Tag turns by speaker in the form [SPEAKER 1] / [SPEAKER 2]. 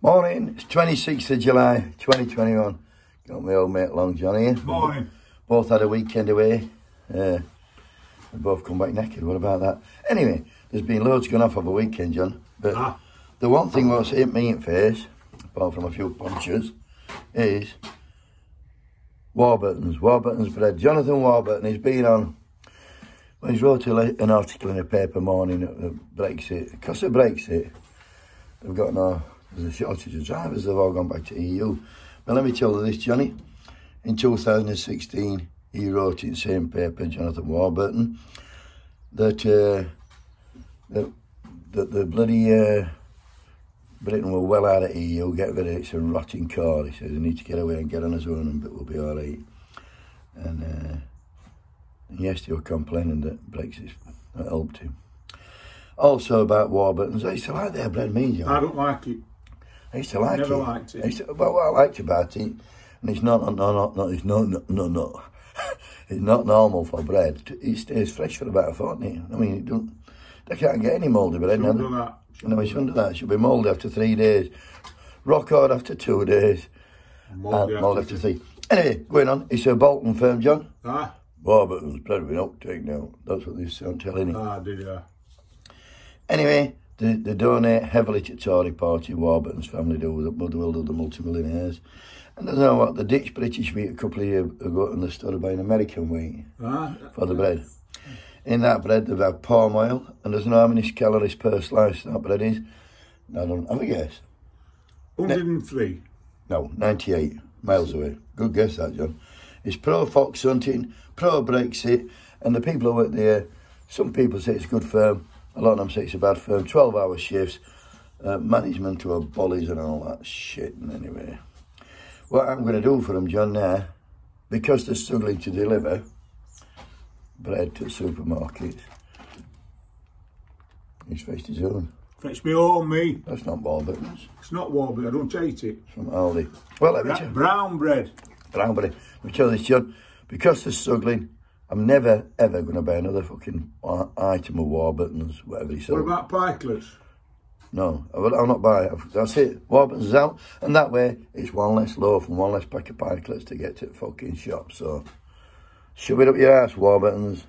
[SPEAKER 1] Morning, it's 26th of July 2021. Got my old mate Long John here.
[SPEAKER 2] Morning.
[SPEAKER 1] Both had a weekend away. Uh, we both come back naked. What about that? Anyway, there's been loads going off over the weekend, John. But
[SPEAKER 2] Ah.
[SPEAKER 1] the one thing what's hit me in face, apart from a few punches, is Warburton's. Warburton's bread. Jonathan Warburton, he's been on, well, he's wrote a, an article in a paper morning at Brexit. Because of Brexit, they've got no, there's a shortage of drivers, they've all gone back to EU. But let me tell you this, Johnny. In 2016, he wrote in the same paper, Jonathan Warburton, that uh, that, that the bloody uh, Britain were well out of EU, get rid of it, it's a rotting car. He says, he need to get away and get on his own and we'll be all right. And, uh, and yes, they were complaining that Brexit helped him. Also about Warburton's, I used to like their bread meat.
[SPEAKER 2] I don't like it.
[SPEAKER 1] I used to like
[SPEAKER 2] Never
[SPEAKER 1] it.
[SPEAKER 2] liked it.
[SPEAKER 1] I used to, well, what I liked about it, and it's not, no, no, no, it's not, no, no, no. it's not normal for bread. It stays fresh for about a fortnight. I mean, it don't, they can't get any mouldy bread. No.
[SPEAKER 2] do that.
[SPEAKER 1] No, it shouldn't do that. It should be mouldy after three days. Rock hard after two days.
[SPEAKER 2] Moldy
[SPEAKER 1] and mould
[SPEAKER 2] after
[SPEAKER 1] after three. Anyway, going on. It's a Bolton firm, John.
[SPEAKER 2] Ah,
[SPEAKER 1] Warburton's bread with uptake now. That's what they sound telling it.
[SPEAKER 2] ah, did ya?
[SPEAKER 1] Anyway, they, they donate heavily to Tory party, Warburton's family do, with the Motherwell do the multimillionaires. And I know what, the ditch British wheat a couple of years ago and they started buying American wheat
[SPEAKER 2] Ah,
[SPEAKER 1] for the bread. In that bread they've had palm oil and there's no how many calories per slice that bread is. I don't have a guess.
[SPEAKER 2] 103.
[SPEAKER 1] No, 98 miles away. Good guess that, John. It's pro fox hunting, pro Brexit, and the people who work there, some people say it's good firm, a lot of them say it's a bad firm, 12 hour shifts, uh, management to a bullies and all that shit. And anyway, what I'm going to do for them, John, now, because they're struggling to deliver bread to supermarkets, he's faced his own.
[SPEAKER 2] Fetch me home, me.
[SPEAKER 1] That's not Warburton's,
[SPEAKER 2] It's not warm, I don't eat it.
[SPEAKER 1] it's from Aldi. Well, let me
[SPEAKER 2] Bra-
[SPEAKER 1] tell
[SPEAKER 2] brown bread.
[SPEAKER 1] Brown, bread. let me tell you this, John, because they're struggling, I'm never, ever going to buy another fucking item of Warburton's, whatever he
[SPEAKER 2] What about pikelets?
[SPEAKER 1] No, I will, I'll not buy it. That's it. Warburton's is out. And that way, it's one less loaf and one less pack of pikelets to get to the fucking shop. So, shove it up your ass, Warburton's.